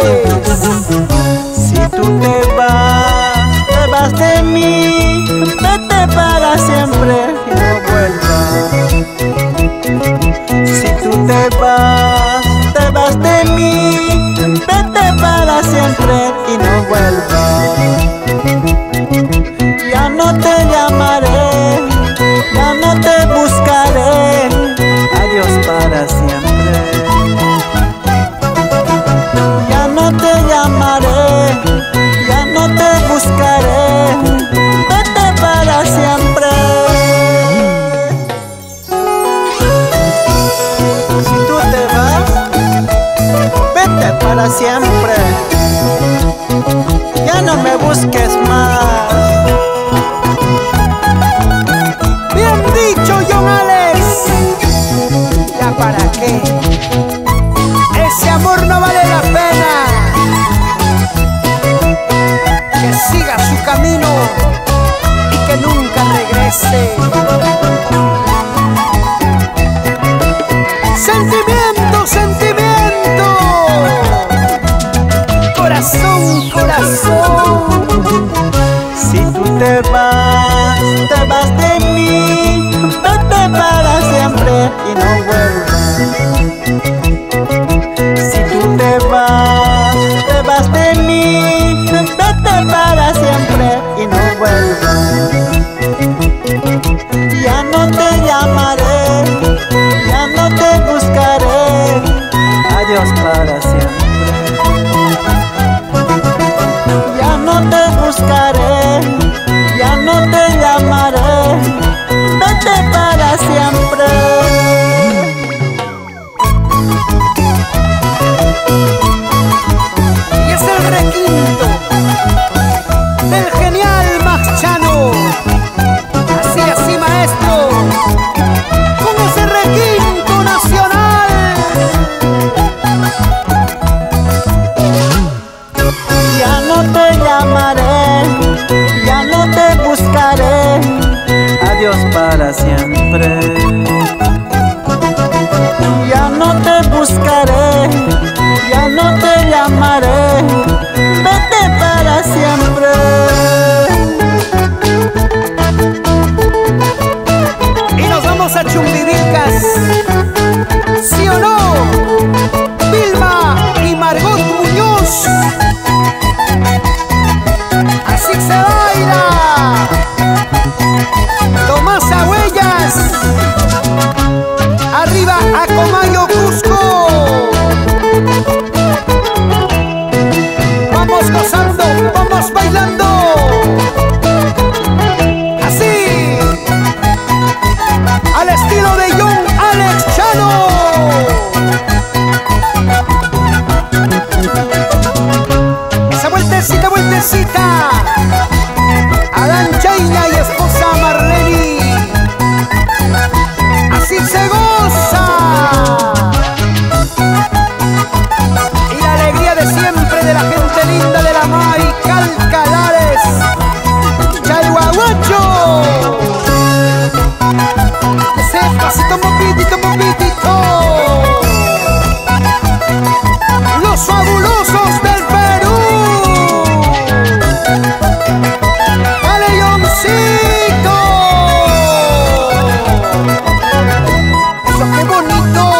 Hey! siempre. Ya no me busques más. Bien dicho, John Alex. ¿Ya para qué? Ese amor no vale la pena. Que siga su camino y que nunca regrese. Benito.